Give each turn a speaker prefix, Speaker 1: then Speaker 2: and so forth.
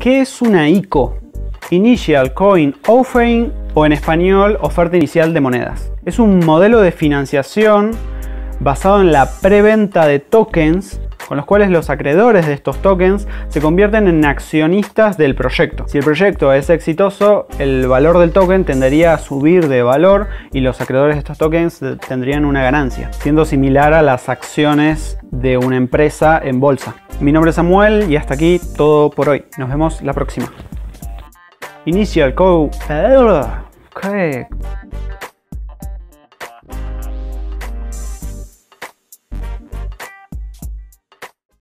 Speaker 1: ¿Qué es una ICO? Initial Coin Offering o en español oferta inicial de monedas. Es un modelo de financiación basado en la preventa de tokens con los cuales los acreedores de estos tokens se convierten en accionistas del proyecto. Si el proyecto es exitoso, el valor del token tendería a subir de valor y los acreedores de estos tokens tendrían una ganancia, siendo similar a las acciones de una empresa en bolsa. Mi nombre es Samuel y hasta aquí todo por hoy. Nos vemos la próxima. Initial code.